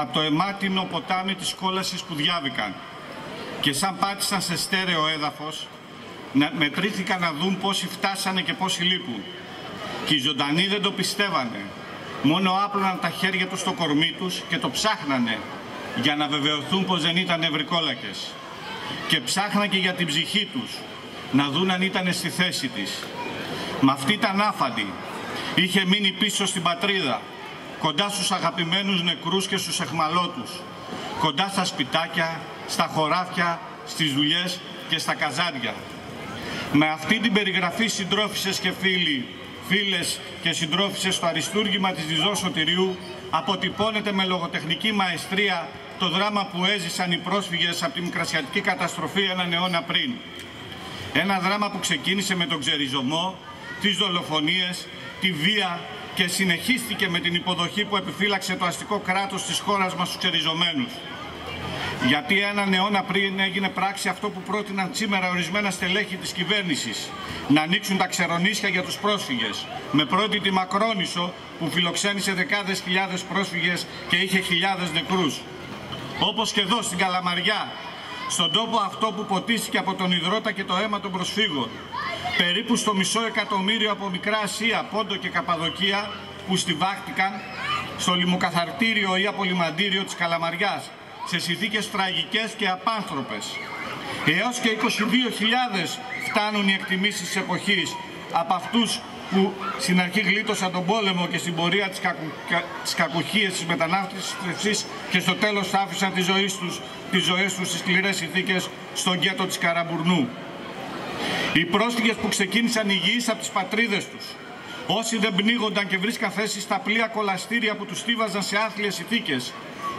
από το αιμάτινο ποτάμι της κόλασης που διάβηκαν και σαν πάτησαν σε στέρεο έδαφος μετρήθηκαν να δουν πόσοι φτάσανε και πόσοι λείπουν. Και οι ζωντανοί δεν το πιστεύανε. Μόνο άπλωναν τα χέρια τους στο κορμί τους και το ψάχνανε για να βεβαιωθούν πως δεν ήταν ευρικόλακες. Και ψάχναν και για την ψυχή τους, να δουν αν ήταν στη θέση της. Μα αυτή ήταν άφαντη. Είχε μείνει πίσω στην πατρίδα, κοντά στους αγαπημένους νεκρούς και στους εχμαλώτους, κοντά στα σπιτάκια, στα χωράφια, στις δουλειές και στα καζάρια. Με αυτή την περιγραφή συντρόφισσες και φίλοι, φίλες και συντρόφισσες στο αριστούργημα της Διζός Σωτηριού αποτυπώνεται με λογοτεχνική μαεστρία το δράμα που έζησαν οι πρόσφυγες από τη μικρασιατική καταστροφή έναν αιώνα πριν. Ένα δράμα που ξεκίνησε με τον ξεριζωμό, τις δολοφονίες, τη βία και συνεχίστηκε με την υποδοχή που επιφύλαξε το αστικό κράτος της χώρας μας στους ξεριζωμένους. Γιατί έναν αιώνα πριν έγινε πράξη αυτό που πρότειναν σήμερα ορισμένα στελέχη της κυβέρνησης, να ανοίξουν τα ξερονίσια για τους πρόσφυγες, με πρώτη τη Μακρόνισο που φιλοξένησε δεκάδες χιλιάδες πρόσφυγες και είχε χιλιάδες νεκρούς. Όπως και εδώ στην Καλαμαριά, στον τόπο αυτό που ποτίστηκε από τον υδρότα και το αίμα των προσφύγων. Περίπου στο μισό εκατομμύριο από Μικρά Ασία, Πόντο και Καπαδοκία που στιβάχτηκαν στο λιμοκαθαρτήριο ή απολυμαντήριο της Καλαμαριάς σε συνθήκες τραγικές και απάνθρωπες. Έως και 22.000 φτάνουν οι εκτιμήσεις της εποχής από αυτούς που στην αρχή γλίτωσαν τον πόλεμο και στην πορεία της, κακου, της κακουχίας της μετανάστευσης και στο τέλος άφησαν τις ζωές τους, τις ζωές τους στις σκληρές συνθήκες στον γκέτο της Καραμπουρνού. Οι πρόσφυγες που ξεκίνησαν υγιείς από τις πατρίδες τους, όσοι δεν πνίγονταν και βρίσκαν θέση στα πλοία κολαστήρια που τους στίβαζαν σε άθλιες συνθήκες,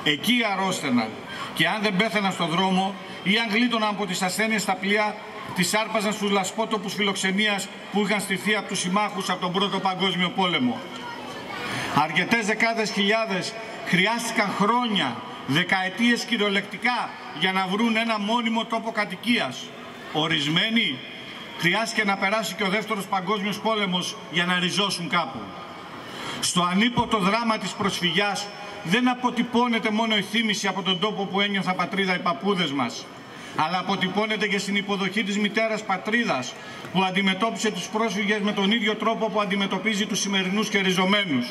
εκεί αρρώστεναν και αν δεν πέθαναν στον δρόμο ή αν γλίτωναν από τις ασθένειες στα πλοία, τις άρπαζαν στους λασπότοπους φιλοξενίας που είχαν στηθεί από τους συμμάχους από τον Πρώτο Παγκόσμιο Πόλεμο. Αρκετές δεκάδες χιλιάδες χρειάστηκαν χρόνια, δεκαετίες κυριολεκτικά για να βρουν ένα μόνιμο τόπο κατοικίας. Ορισμένοι χρειάστηκε να περάσει και ο Δεύτερος Παγκόσμιος Πόλεμος για να ριζώσουν κάπου. Στο ανίποτο δράμα της προσφυγιάς δεν αποτυπώνεται μόνο η θύμηση από τον τόπο που ένιωθα πατρίδα οι παππούδες μας, αλλά αποτυπώνεται και στην υποδοχή της μητέρας πατρίδας που αντιμετώπισε τους πρόσφυγες με τον ίδιο τρόπο που αντιμετωπίζει τους σημερινούς και ριζωμένους.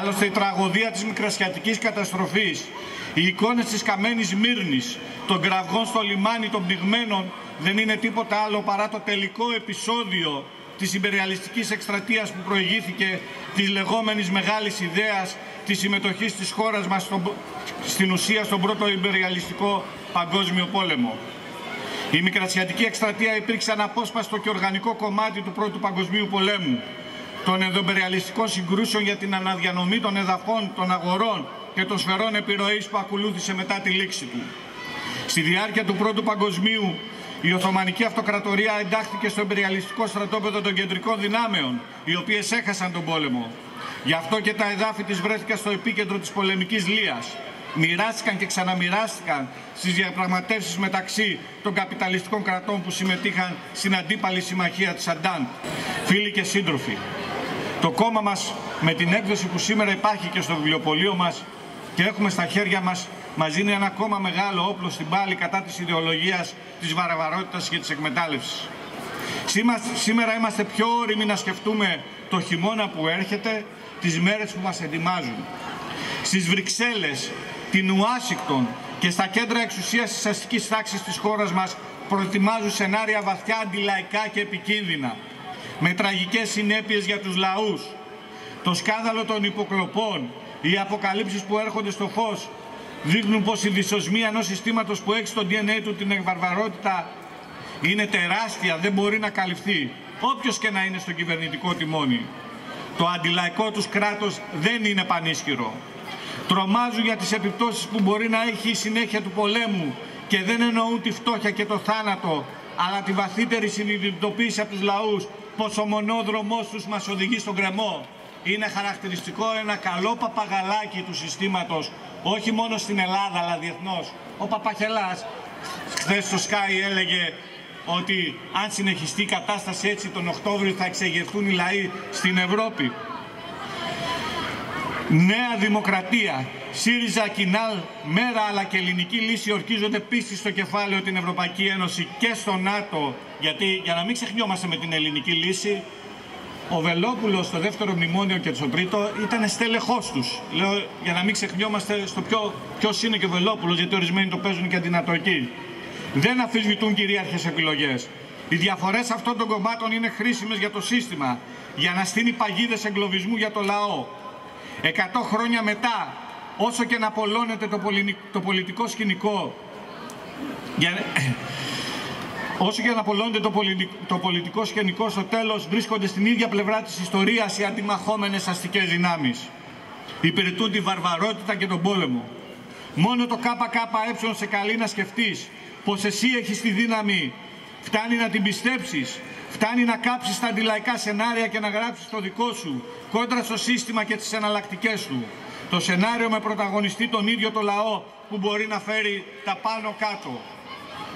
Άλλωστε η τραγωδία της μικρασιατικής καταστροφής, οι εικόνες της καμένης Μύρνης, των κραυγών στο λιμάνι των πνιγμένων δεν είναι τίποτα άλλο παρά το τελικό επεισόδιο της υπεριαλιστικής εκστρατείας που προηγήθηκε της λεγόμενης μεγάλης ιδέας της συμμετοχής της χώρας μας στο, στην ουσία στον πρώτο υπεριαλιστικό παγκόσμιο πόλεμο. Η μικρασιατική εκστρατεία υπήρξε αναπόσπαστο και οργανικό κομμάτι του πρώτου παγκοσμίου πολέμου, των ενδομπεριαλιστικών συγκρούσεων για την αναδιανομή των εδαφών, των αγορών και των σφαιρών επιρροής που ακολούθησε μετά τη λήξη του. Στη διάρκεια του πρώτου παγκοσμίου η Οθωμανική Αυτοκρατορία εντάχθηκε στο εμπεριαλιστικό στρατόπεδο των κεντρικών δυνάμεων, οι οποίες έχασαν τον πόλεμο. Γι' αυτό και τα εδάφη της βρέθηκαν στο επίκεντρο της πολεμικής λίας. Μοιράστηκαν και ξαναμοιράστηκαν στις διαπραγματεύσεις μεταξύ των καπιταλιστικών κρατών που συμμετείχαν στην αντίπαλη συμμαχία της Αντάν. Φίλοι και σύντροφοι, το κόμμα μας με την έκδοση που σήμερα υπάρχει και στο βιβλιοπωλείο μας και έχουμε στα χέρια μας μας δίνει ένα ακόμα μεγάλο όπλο στην πάλη κατά της ιδεολογίας της βαραβαρότητας και της εκμετάλλευσης. Σήμερα είμαστε πιο όριμοι να σκεφτούμε το χειμώνα που έρχεται, τις μέρες που μας ετοιμάζουν. Στις Βρυξέλλες, την Ουάσιγκτον και στα κέντρα εξουσίας της αστικής τάξης της χώρας μας προετοιμάζουν σενάρια βαθιά αντιλαϊκά και επικίνδυνα, με τραγικές συνέπειες για τους λαούς. Το σκάνδαλο των υποκλοπών, οι αποκαλύψεις που έρχονται στο φως δείχνουν πως η δυσοσμία ενός συστήματος που έχει στο DNA του την εκβαρβαρότητα είναι τεράστια, δεν μπορεί να καλυφθεί. Όποιος και να είναι στο κυβερνητικό τιμόνι. Το αντιλαϊκό τους κράτος δεν είναι πανίσχυρο. Τρομάζουν για τις επιπτώσεις που μπορεί να έχει η συνέχεια του πολέμου και δεν εννοούν τη φτώχεια και το θάνατο, αλλά τη βαθύτερη συνειδητοποίηση από τους λαούς πως ο μονόδρομός τους μας οδηγεί στον κρεμό. Είναι χαρακτηριστικό ένα καλό παπαγαλάκι του συστήματος όχι μόνο στην Ελλάδα αλλά διεθνώς. Ο Παπαχελάς χθες στο Sky έλεγε ότι αν συνεχιστεί η κατάσταση έτσι τον Οκτώβριο θα εξεγερθούν οι λαοί στην Ευρώπη. Νέα δημοκρατία ΣΥΡΙΖΑ, ΚΙΝΑΛ, ΜΕΡΑ αλλά και ελληνική λύση ορκίζονται πίστη στο κεφάλαιο την Ευρωπαϊκή Ένωση και στο ΝΑΤΟ γιατί για να μην ξεχνιόμαστε με την ελληνική λύση ο Βελόπουλος στο δεύτερο μνημόνιο και στο τρίτο ήταν στέλεχός τους. Λέω για να μην ξεχνιόμαστε στο ποιο, ποιος είναι και ο Βελόπουλος γιατί ορισμένοι το παίζουν και αντινατοικοί. Δεν αφισβητούν κυρίαρχες επιλογές. Οι διαφορές αυτών των κομμάτων είναι χρήσιμες για το σύστημα, για να στείλει παγίδες εγκλωβισμού για το λαό. Εκατό χρόνια μετά, όσο και να απολώνεται το, το πολιτικό σκηνικό, για... όσο και να απολώνεται το, το πολιτικό σκηνικό, στο τέλος βρίσκονται στην ίδια πλευρά της ιστορίας οι αντιμαχόμενες αστικές δυνάμεις. Υπηρετούν τη βαρβαρότητα και τον πόλεμο. Μόνο το ΚΚΕ σε καλεί να σκεφτείς πως εσύ έχεις τη δύναμη Φτάνει να την πιστέψεις. Φτάνει να κάψεις τα αντιλαϊκά σενάρια και να γράψεις το δικό σου, κόντρα στο σύστημα και τις εναλλακτικές του. Το σενάριο με πρωταγωνιστή τον ίδιο το λαό που μπορεί να φέρει τα πάνω κάτω.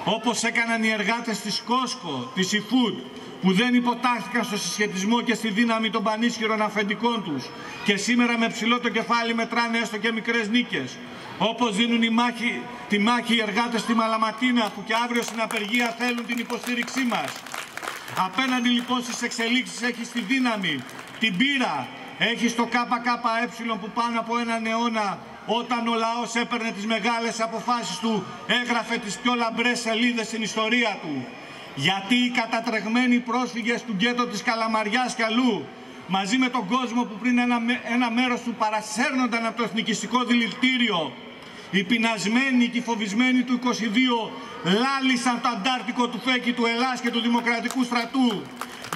Όπως έκαναν οι εργάτες της Κόσκο, της eFood, που δεν υποτάχθηκαν στο συσχετισμό και στη δύναμη των πανίσχυρων αφεντικών τους και σήμερα με ψηλό το κεφάλι μετράνε έστω και μικρές νίκες. Όπως δίνουν η μάχη, τη μάχη οι εργάτες στη Μαλαματίνα που και αύριο στην απεργία θέλουν την υποστήριξή μας. Απέναντι λοιπόν στις εξελίξεις έχει τη δύναμη, την πείρα, έχει το ΚΚΕ που πάνω από έναν αιώνα όταν ο λαός έπαιρνε τις μεγάλες αποφάσεις του έγραφε τις πιο λαμπρές σελίδες στην ιστορία του. Γιατί οι κατατρεγμένοι πρόσφυγες του γκέτο της Καλαμαριάς και αλλού μαζί με τον κόσμο που πριν ένα, ένα μέρος του παρασέρνονταν από το εθνικιστικό δηλητήριο οι πεινασμένοι και οι φοβισμένοι του 22 λάλησαν το Αντάρτικο του Φέκη του Ελλάς και του Δημοκρατικού Στρατού.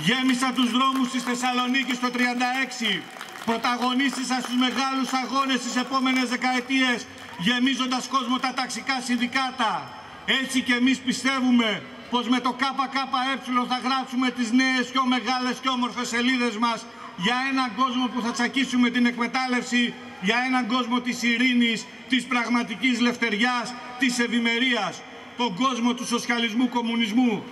Γέμισαν τους δρόμους της Θεσσαλονίκης το 36. Πρωταγωνίστησαν στους μεγάλους αγώνες τις επόμενες δεκαετίες γεμίζοντας κόσμο τα ταξικά συνδικάτα. Έτσι και εμείς πιστεύουμε πως με το ΚΚΕ θα γράψουμε τις νέες πιο μεγάλες και όμορφες σελίδες μας για έναν κόσμο που θα τσακίσουμε την εκμετάλλευση, για έναν κόσμο της ειρήνης, της πραγματικής λευτεριάς, της ευημερίας, τον κόσμο του σοσιαλισμού, κομμουνισμού,